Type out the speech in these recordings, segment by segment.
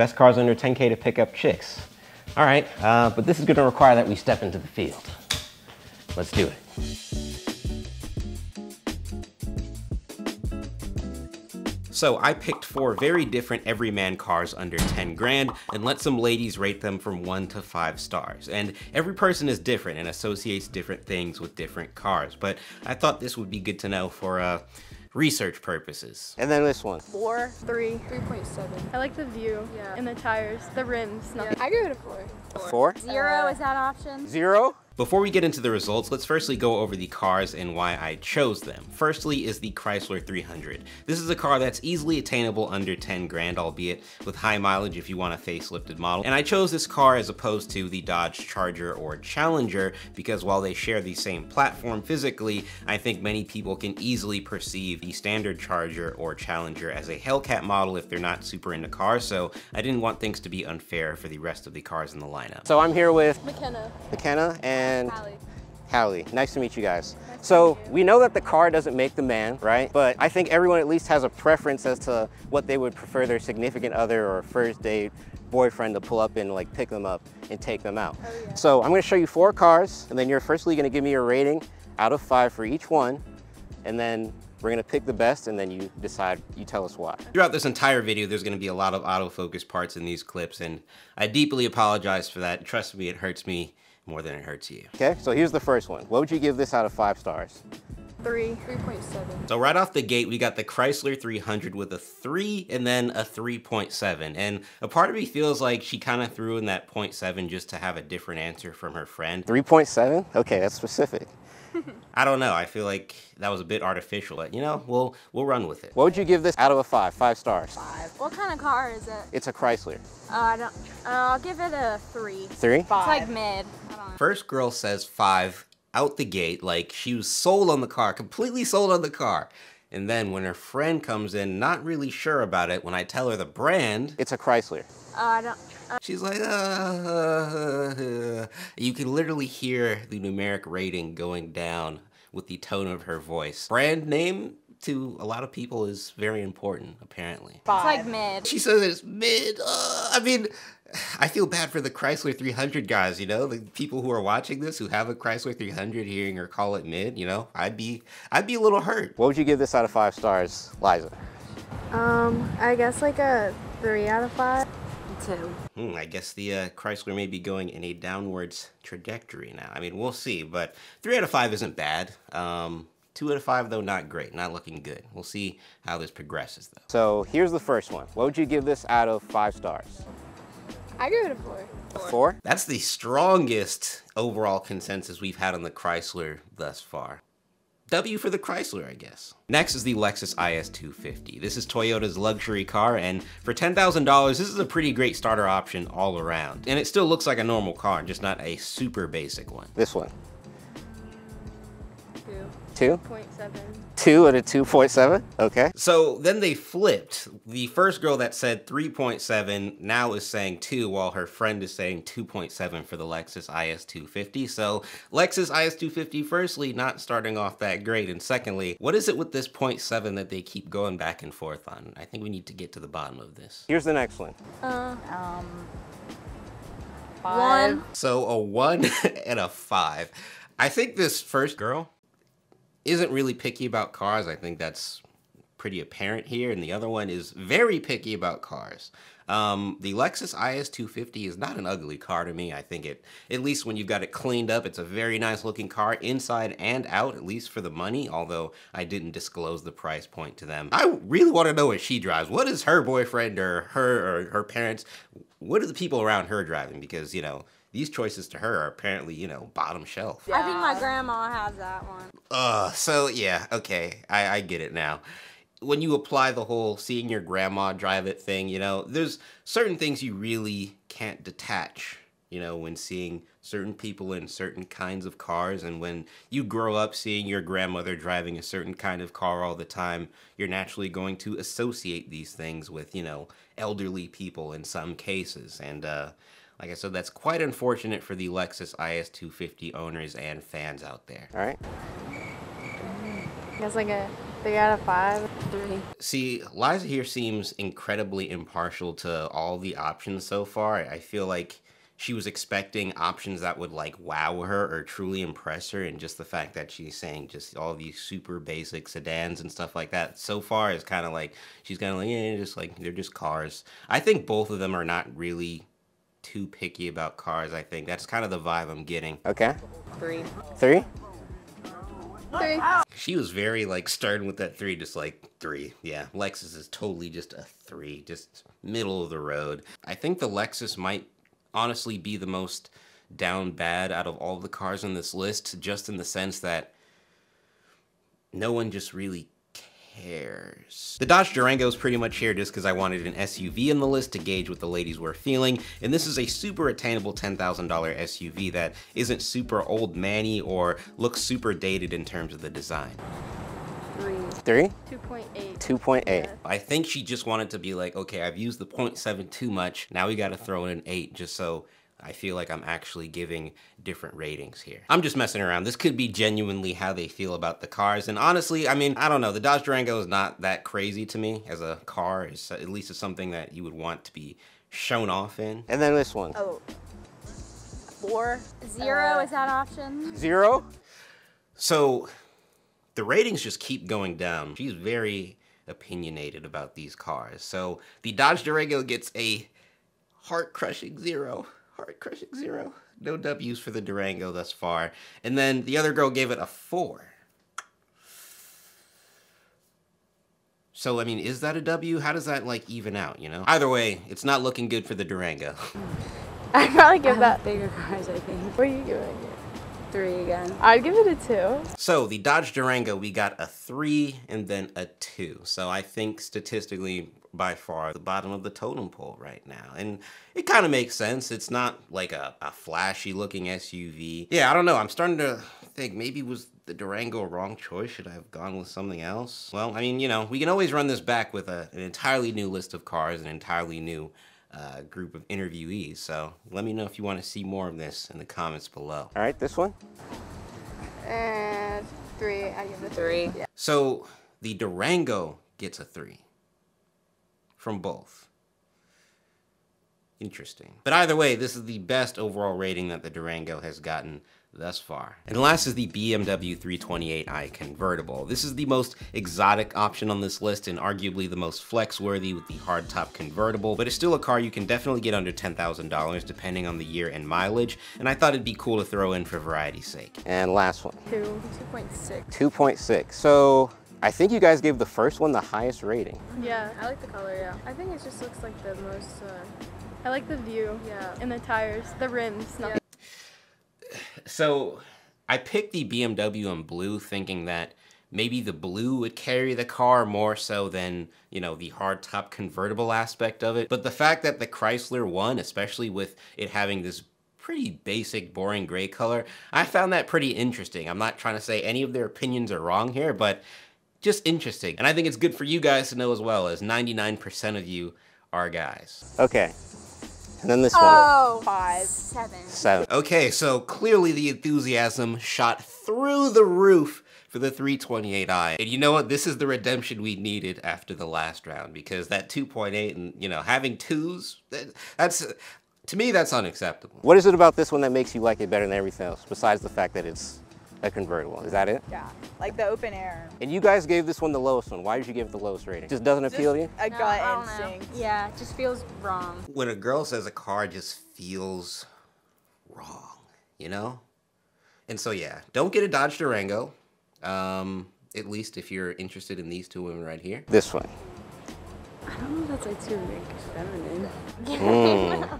Best cars under 10K to pick up chicks. All right, uh, but this is gonna require that we step into the field. Let's do it. So I picked four very different everyman cars under 10 grand and let some ladies rate them from one to five stars. And every person is different and associates different things with different cars. But I thought this would be good to know for uh, research purposes. And then this one. Four. Three. 3.7. I like the view Yeah. and the tires, the rims. Yeah. I give it a four. Four. Zero, is that option? Zero. Before we get into the results, let's firstly go over the cars and why I chose them. Firstly is the Chrysler 300. This is a car that's easily attainable under 10 grand, albeit with high mileage if you want a facelifted model. And I chose this car as opposed to the Dodge Charger or Challenger because while they share the same platform physically, I think many people can easily perceive the standard Charger or Challenger as a Hellcat model if they're not super into cars, so I didn't want things to be unfair for the rest of the cars in the lineup. So I'm here with McKenna. McKenna and Hallie. Hallie. Nice to meet you guys. So we know that the car doesn't make the man, right? But I think everyone at least has a preference as to what they would prefer their significant other or first date boyfriend to pull up and like pick them up and take them out. So I'm gonna show you four cars and then you're firstly gonna give me a rating out of five for each one. And then we're gonna pick the best and then you decide, you tell us why. Throughout this entire video, there's going to be a lot of autofocus parts in these clips, and I deeply apologize for that. Trust me, it hurts me more than it hurts you. Okay, so here's the first one. What would you give this out of five stars? Three. 3.7. So right off the gate, we got the Chrysler 300 with a 3 and then a 3.7. And a part of me feels like she kind of threw in that 0.7 just to have a different answer from her friend. 3.7? Okay, that's specific. I don't know. I feel like that was a bit artificial. But, you know, we'll we'll run with it. What would you give this out of a five? Five stars. Five. What kind of car is it? It's a Chrysler. Uh, I don't. Uh, I'll give it a three. Three? Five. It's like mid. I don't know. First girl says 5 out the gate like she was sold on the car, completely sold on the car. And then when her friend comes in, not really sure about it, when I tell her the brand, It's a Chrysler. Uh, I don't. She's like, uh, you can literally hear the numeric rating going down with the tone of her voice. Brand name to a lot of people is very important, apparently. It's like mid. She says it's mid. Uh, I mean, I feel bad for the Chrysler 300 guys, you know, the people who are watching this who have a Chrysler 300 hearing or call it mid, you know, I'd be, I'd be a little hurt. What would you give this out of five stars, Liza? Um, I guess like a three out of five. Two. Hmm, I guess the uh, Chrysler may be going in a downwards trajectory now. I mean, we'll see, but three out of five isn't bad. Um, two out of five, though, not great, not looking good. We'll see how this progresses, though. So here's the first one. What would you give this out of five stars? I give it a four. A four? That's the strongest overall consensus we've had on the Chrysler thus far. W for the Chrysler, I guess. Next is the Lexus IS250. This is Toyota's luxury car, and for $10,000, this is a pretty great starter option all around. And it still looks like a normal car, just not a super basic one. This one. Two. Two? Point seven. Two at a 2.7? Okay. So then they flipped. The first girl that said 3.7 now is saying 2, while her friend is saying 2.7 for the Lexus IS250. So Lexus IS250, firstly, not starting off that great. And secondly, what is it with this 0.7 that they keep going back and forth on? I think we need to get to the bottom of this. Here's the next one. Uh, Um. One. So a 1 and a 5. I think this first girl isn't really picky about cars. I think that's pretty apparent here. And the other one is very picky about cars. Um, the Lexus IS250 is not an ugly car to me. I think it, at least when you've got it cleaned up, it's a very nice looking car inside and out, at least for the money, although I didn't disclose the price point to them. I really want to know what she drives. What is her boyfriend or her or her parents? What are the people around her driving? Because, you know, these choices to her are apparently, you know, bottom shelf. I think my grandma has that one. Uh, so yeah, okay, I, I get it now. When you apply the whole seeing your grandma drive it thing, you know, there's certain things you really can't detach, you know, when seeing certain people in certain kinds of cars. And when you grow up seeing your grandmother driving a certain kind of car all the time, you're naturally going to associate these things with, you know, elderly people in some cases. And, uh, like I said, that's quite unfortunate for the Lexus IS250 owners and fans out there. All right. That's like a Three out of five. Three. See, Liza here seems incredibly impartial to all the options so far. I feel like she was expecting options that would like wow her or truly impress her, and just the fact that she's saying just all these super basic sedans and stuff like that so far is kind of like she's kind of like yeah, just like they're just cars. I think both of them are not really too picky about cars. I think that's kind of the vibe I'm getting. Okay. Three. Three? Three. She was very like starting with that three, just like three. Yeah, Lexus is totally just a three, just middle of the road. I think the Lexus might honestly be the most down bad out of all the cars on this list, just in the sense that no one just really cares. The Dodge Durango is pretty much here just because I wanted an SUV in the list to gauge what the ladies were feeling, and this is a super attainable $10,000 SUV that isn't super old manny or looks super dated in terms of the design. Three. Three? 2.8. 2.8. I think she just wanted to be like, okay, I've used the 0.7 too much, now we gotta throw in an 8 just so I feel like I'm actually giving different ratings here. I'm just messing around. This could be genuinely how they feel about the cars. And honestly, I mean, I don't know. The Dodge Durango is not that crazy to me as a car. It's, at least it's something that you would want to be shown off in. And then this one. Oh. Four. Zero, uh, is that option? Zero? So the ratings just keep going down. She's very opinionated about these cars. So the Dodge Durango gets a heart-crushing zero. Heart-crushing zero. No W's for the Durango thus far. And then the other girl gave it a four. So, I mean, is that a W? How does that, like, even out, you know? Either way, it's not looking good for the Durango. I'd probably give that. bigger cars, I think. What are you giving it? Three again. I'd give it a two. So the Dodge Durango, we got a three and then a two. So I think statistically, by far, the bottom of the totem pole right now. And it kind of makes sense. It's not like a, a flashy looking SUV. Yeah, I don't know. I'm starting to think maybe was the Durango a wrong choice? Should I have gone with something else? Well, I mean, you know, we can always run this back with a, an entirely new list of cars, an entirely new uh, group of interviewees. So let me know if you want to see more of this in the comments below. All right, this one? And three. I give it three. Three. Yeah. So the Durango gets a three from both. Interesting. But either way, this is the best overall rating that the Durango has gotten thus far. And last is the BMW 328i convertible. This is the most exotic option on this list and arguably the most flex-worthy with the hardtop convertible, but it's still a car you can definitely get under $10,000 depending on the year and mileage, and I thought it'd be cool to throw in for variety's sake. And last one. Two. 2.6. 2.6. So I think you guys gave the first one the highest rating. Yeah, I like the color, yeah. I think it just looks like the most, uh, I like the view. Yeah. And the tires, the rims. Not So I picked the BMW in blue thinking that maybe the blue would carry the car more so than, you know, the hardtop convertible aspect of it. But the fact that the Chrysler won, especially with it having this pretty basic, boring gray color, I found that pretty interesting. I'm not trying to say any of their opinions are wrong here, but just interesting. And I think it's good for you guys to know as well, as 99% of you are guys. Okay. And then this one. Oh, five. Seven. Seven. Okay, so clearly the enthusiasm shot through the roof for the 328i. And you know what? This is the redemption we needed after the last round because that 2.8 and, you know, having twos, that- that's, to me, that's unacceptable. What is it about this one that makes you like it better than everything else, besides the fact that it's a convertible? Is that it? Yeah, like the open air. And you guys gave this one the lowest one. Why did you give it the lowest rating? Just doesn't appeal to you? A No, gut I don't know. instinct. Yeah, it just feels wrong. When a girl says a car just feels wrong, you know? And so, yeah, don't get a Dodge Durango. Um, at least if you're interested in these two women right here. This one. I don't know if that's like too like feminine, Mm.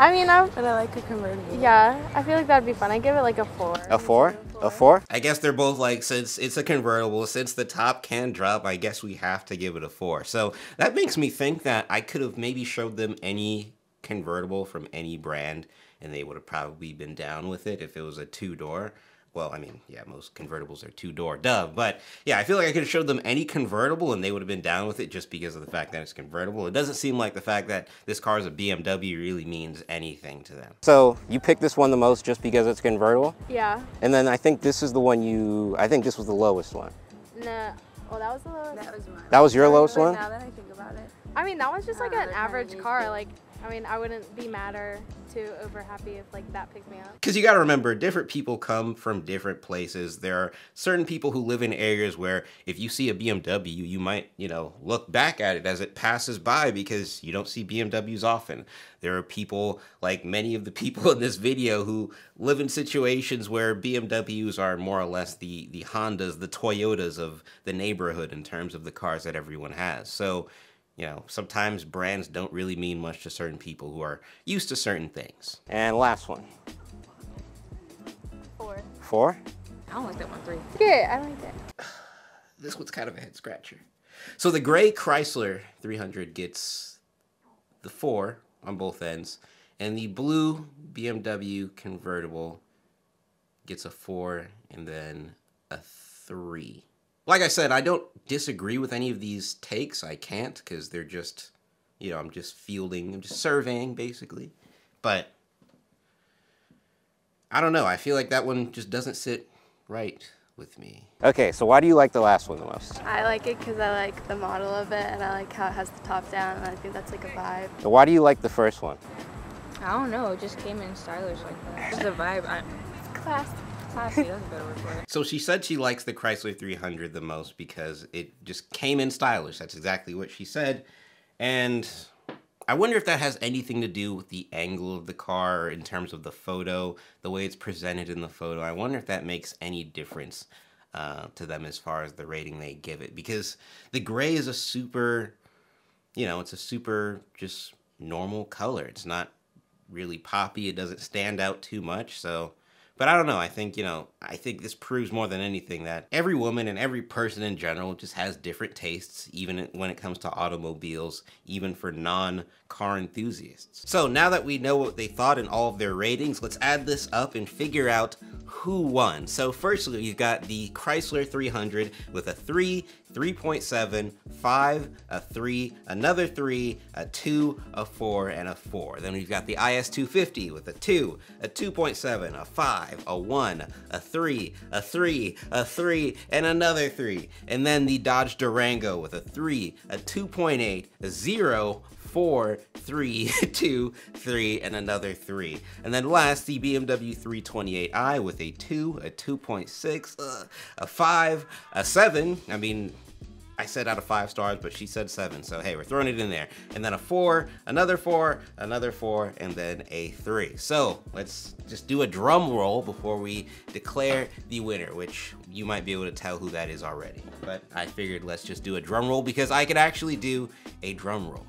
I mean, I'm but I like a convertible. yeah, I feel like that'd be fun. I give it like a four. A four? A four? I guess they're both like, since it's a convertible, since the top can drop, I guess we have to give it a four. So that makes me think that I could have maybe showed them any convertible from any brand and they would have probably been down with it if it was a two door. Well, I mean, yeah, most convertibles are two door, duh. But yeah, I feel like I could have showed them any convertible and they would have been down with it just because of the fact that it's convertible. It doesn't seem like the fact that this car is a BMW really means anything to them. So you picked this one the most just because it's convertible? Yeah. And then I think this is the one you, I think this was the lowest one. Nah. Oh, that was the lowest. That was mine. That was your lowest one? Now that I think about it. I mean, that was just like Uh, an average car. Like, I mean, I wouldn't be mad or too over happy if like that picked me up. Because you got to remember, different people come from different places. There are certain people who live in areas where if you see a BMW, you might, you know, look back at it as it passes by because you don't see BMWs often. There are people, like many of the people in this video, who live in situations where BMWs are more or less the, the Hondas, the Toyotas of the neighborhood in terms of the cars that everyone has. So, you know, sometimes brands don't really mean much to certain people who are used to certain things. And last one. Four. Four? I don't like that one. Three. Okay, I like that. this one's kind of a head scratcher. So the gray Chrysler 300 gets the four on both ends, and the blue BMW convertible gets a four and then a three. Like I said, I don't disagree with any of these takes. I can't because they're just, you know, I'm just fielding, I'm just surveying basically. But I don't know. I feel like that one just doesn't sit right with me. Okay, so why do you like the last one the most? I like it because I like the model of it and I like how it has the top down and I think that's like a vibe. And why do you like the first one? I don't know. It just came in stylish like that. It's a vibe. I'm Class. So she said she likes the Chrysler 300 the most because it just came in stylish. That's exactly what she said. And I wonder if that has anything to do with the angle of the car in terms of the photo, the way it's presented in the photo. I wonder if that makes any difference uh, to them as far as the rating they give it. Because the gray is a super, you know, it's a super just normal color. It's not really poppy. It doesn't stand out too much. So, but I don't know. I think, you know, I think this proves more than anything that every woman and every person in general just has different tastes, even when it comes to automobiles, even for non car enthusiasts. So now that we know what they thought in all of their ratings, let's add this up and figure out who won. So, firstly, you've got the Chrysler 300 with a 3, 3.7, 5, a 3, another 3, a 2, a 4, and a 4. Then we've got the IS250 with a 2, a 2.7, a 5, a 1, a 3, a 3, a 3, and another 3. And then the Dodge Durango with a 3, a 2.8, a 0, four, three, two, three, and another three. And then last, the BMW 328i with a two, a 2.6, uh, a five, a seven. I mean, I said out of five stars, but she said seven. So hey, we're throwing it in there. And then a four, another four, another four, and then a three. So let's just do a drum roll before we declare the winner, which you might be able to tell who that is already. But I figured let's just do a drum roll because I could actually do a drum roll.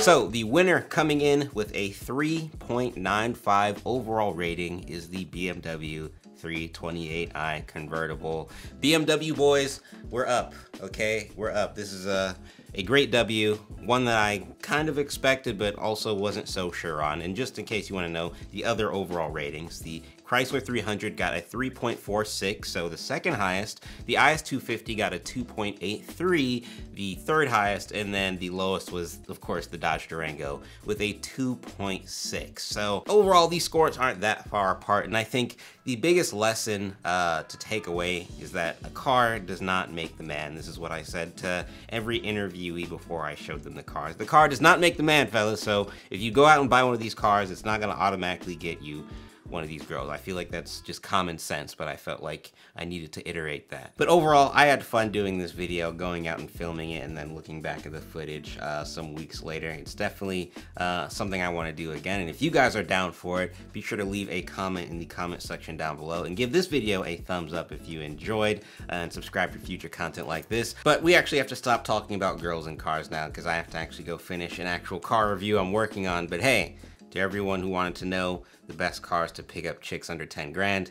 So the winner coming in with a 3.95 overall rating is the BMW 328i convertible. BMW boys, we're up, okay? We're up. This is a, a great W, one that I kind of expected but also wasn't so sure on. And just in case you want to know the other overall ratings, the Chrysler 300 got a 3.46, so the second highest. The IS250 got a 2.83, the third highest, and then the lowest was, of course, the Dodge Durango with a 2.6. So overall, these scores aren't that far apart, and I think the biggest lesson uh, to take away is that a car does not make the man. This is what I said to every interviewee before I showed them the cars. The car does not make the man, fellas, so if you go out and buy one of these cars, it's not gonna automatically get you one of these girls. I feel like that's just common sense, but I felt like I needed to iterate that. But overall, I had fun doing this video, going out and filming it, and then looking back at the footage uh, some weeks later. It's definitely uh, something I want to do again, and if you guys are down for it, be sure to leave a comment in the comment section down below, and give this video a thumbs up if you enjoyed, and subscribe for future content like this. But we actually have to stop talking about girls and cars now, because I have to actually go finish an actual car review I'm working on, but hey, to everyone who wanted to know the best cars to pick up chicks under 10 grand,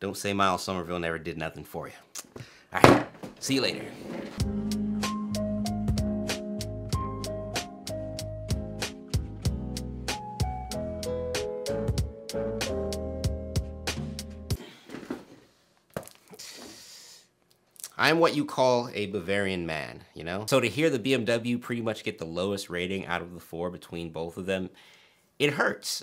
don't say Miles Somerville never did nothing for you. All right, see you later. I'm what you call a Bavarian man, you know? So to hear the BMW pretty much get the lowest rating out of the four between both of them, it hurts.